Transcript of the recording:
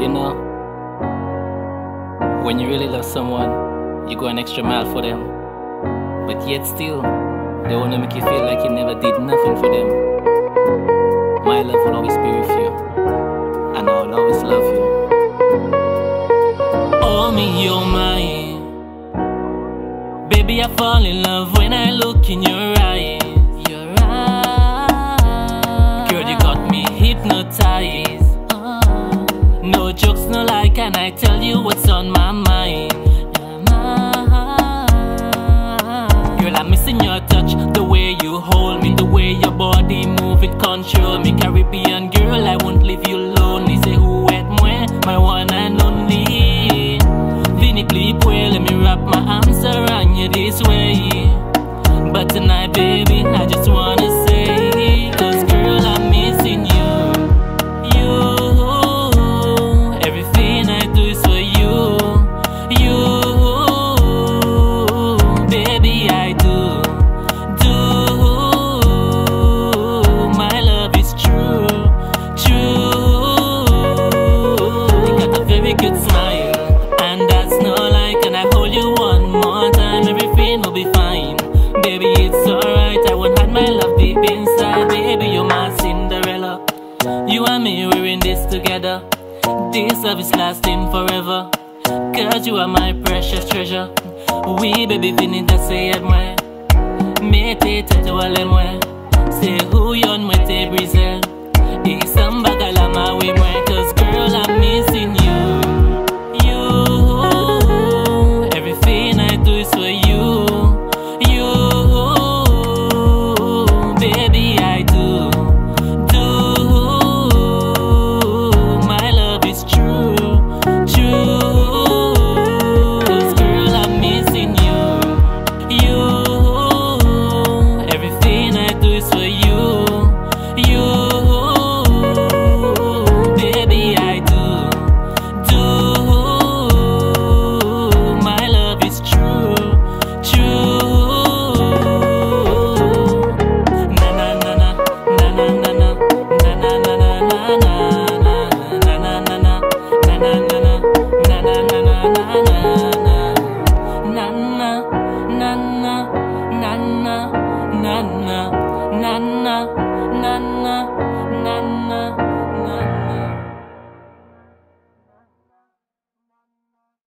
You know, when you really love someone, you go an extra mile for them. But yet still, they wanna make you feel like you never did nothing for them. My love will always be with you, and I will always love you. Oh me, oh my, baby, I fall in love when I look in your eyes. No lie, can I tell you what's on my mind? Girl, I'm missing your touch, the way you hold me, the way your body move, it control me. Caribbean girl, I won't leave you lonely. Say who at moi, my one and only. Vini please, boy, let me wrap my arms around you this way. But tonight, baby, I just wanna we're in this together. This love is lasting forever. Cause you are my precious treasure. Oui, baby, fini d'essayer de moi. Mais tes têtes, wale moi. C'est who yon